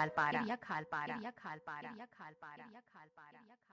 खाल पारा। खाल पारा। खाल पारा। खाल पारा। खाल पारा।